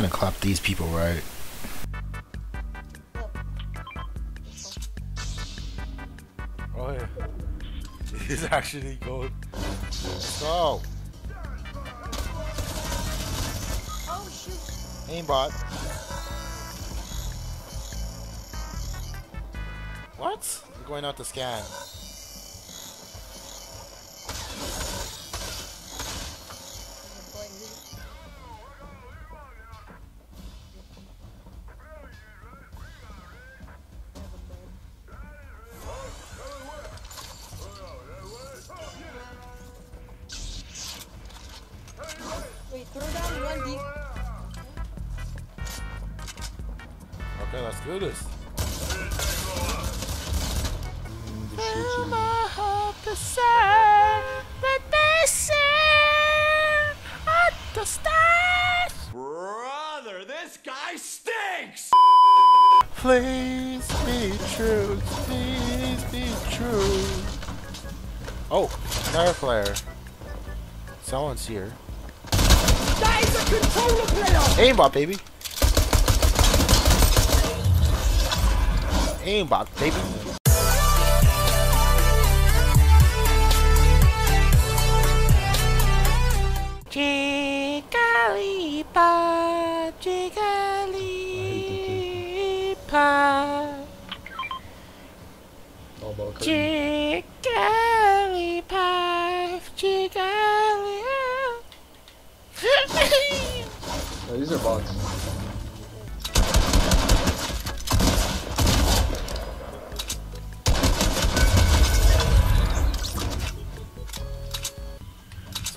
gonna clap these people right. Oh yeah. He's actually going. Let's go. Oh shoot. Aimbot. What? You're going out to scan. Okay, let's do this. Brother, this guy stinks! Please be true. Please be true. Oh, another player. Someone's here. That is a controller player! Aimbot, baby. Aimbot, baby. Jigglypuff, Jigglypuff, All about cutting. Jigglypuff, Jigglypuff. These are bots.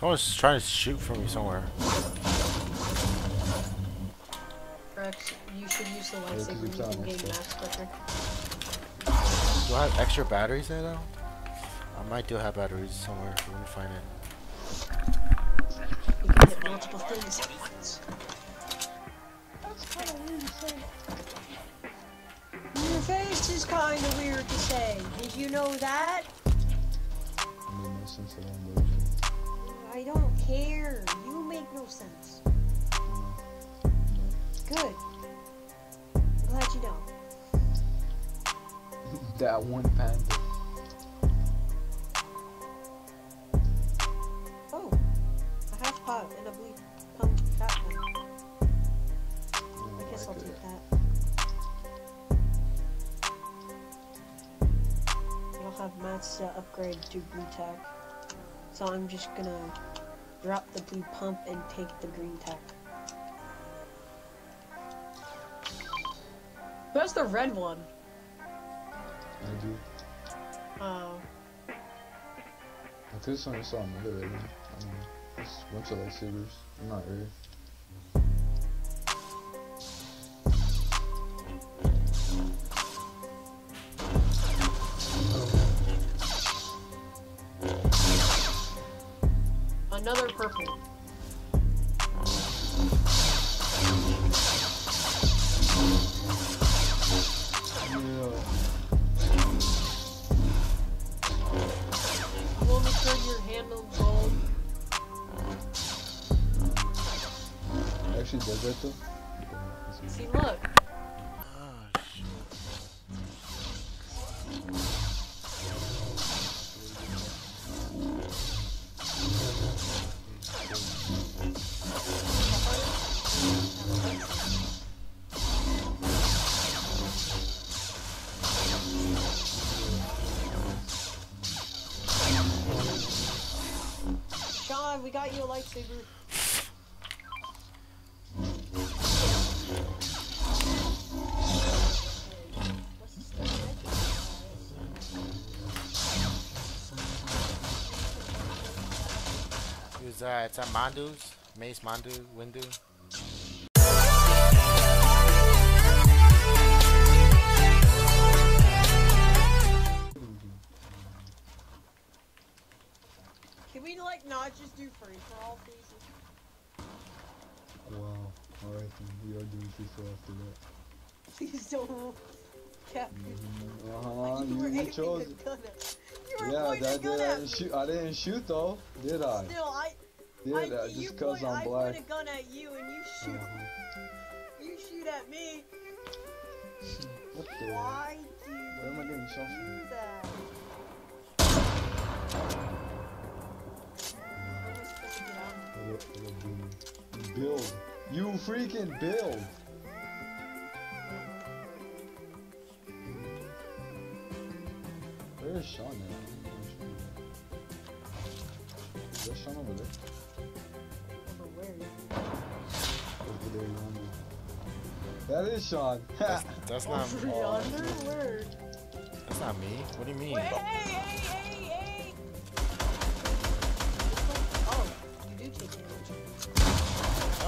Someone's trying to shoot from me somewhere. Rex, you should use the lightsaber. You can gain us, quicker. Do I have extra batteries there though? I might do have batteries somewhere. Let me find it. You can hit multiple things at once. That's kind of weird to say. Your face is kind of weird to say. Did you know that? I don't care. You make no sense. Good. I'm glad you know. that one panda. Oh, a half pot and a blue pump shotgun. I guess I'll take that. I don't have mats to upgrade to blue tac, so I'm just gonna drop the blue pump and take the green tac. Where's the red one? I do. Oh, I could have sworn I saw another red one. I mean, there's a bunch of lightsabers. I'm not rare. Purple. Sean, we got you a lightsaber. Is that uh, it's at Mandu's? Mace Mandu, Windu? Do free for all pieces? Wow. Alright then. We are doing free for after that. Please don't. Captain. Uh-huh. you You, you chose. the gun at. You were Yeah, that the gun did. I at didn't me. shoot. I didn't shoot though, did I? Still, I. Did I I? you Just cause point, I'm I black. point a gun at you and you shoot. Uh-huh. shoot at me. What the? Why do Where am I getting shot you You freaking build. Where is Sean at? I don't know where Sean is. Is Sean over there? Over where? Over there, yonder. That is Sean. That's, that's not. Over yonder? Where? That's not me. What do you mean? Wait, hey, hey, hey, hey!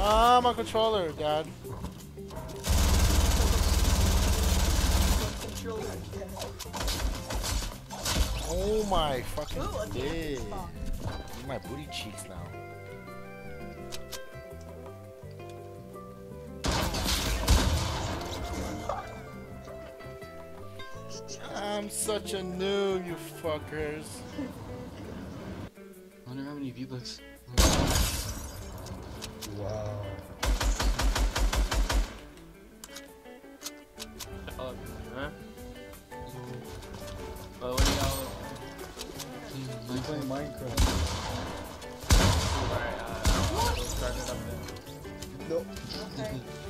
Ah, my controller, Dad. Oh my fucking Ooh, dick. My booty cheeks now. I'm such a noob, you fuckers. I wonder how many V-Bucks. Wow. Huh? Mm-hmm. But what do y'all... Mm-hmm. Minecraft? Alright, uh, we'll start it up then. Nope.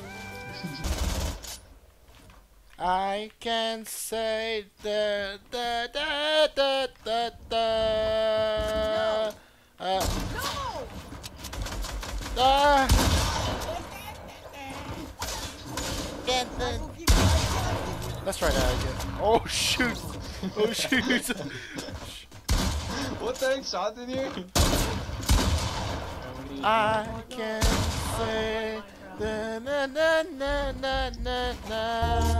I can say da da da da da da. Uh, No! Ah. I Get the- will give you my Let's try that again. Oh shoot! Oh shoot! What the heck? Sean's in here? I can say na na na na na na.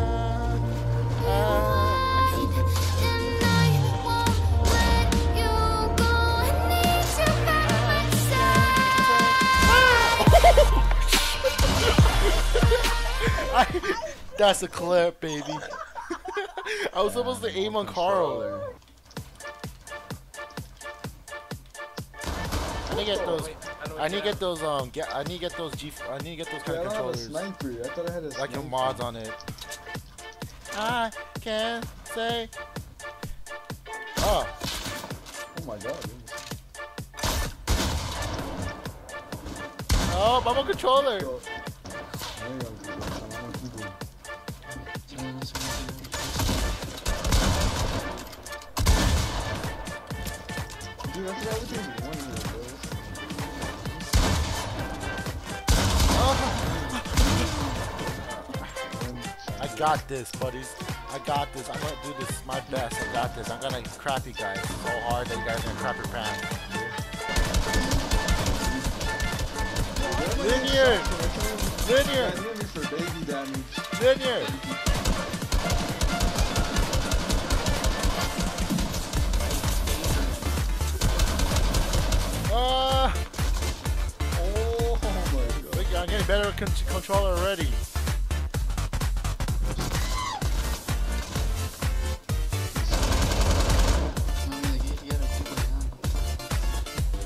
I, that's a clip, baby. I was supposed to aim on Carl. I need to get those. I need to get those. Um, get. I need to get those G. I need to get those kind of don't have a controllers. I thought I had a Like your mods on it. I can say. Oh, Oh my god. oh, I'm a controller. I forgot everything's one minute, bro. I got this, buddies. I got this. I'm gonna do this my best. I got this. I'm gonna crap you guys so hard that you guys are gonna crap your pants. Linear! Linear! I need me for baby damage. Linear! Better con- controller already.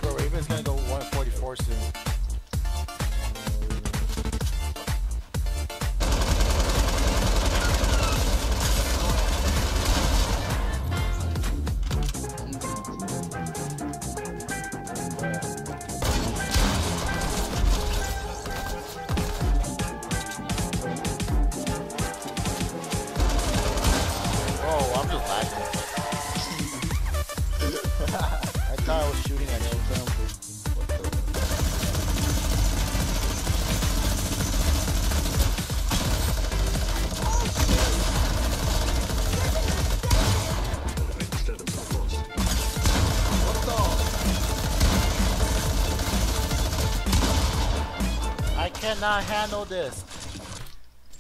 Bro, Raven's gonna go 144 soon. Cannot handle this.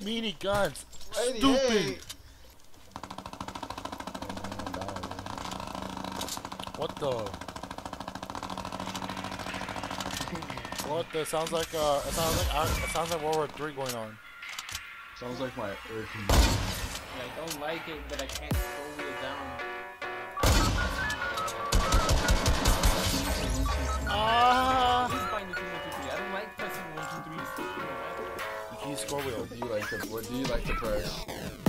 Mini guns. Stupid. What the? What the? Sounds like uh, it sounds like uh, it sounds like World War Three going on. Sounds like my air I don't like it, but I can't slow it down. Ah! Wheel. Do you like to What do you like to?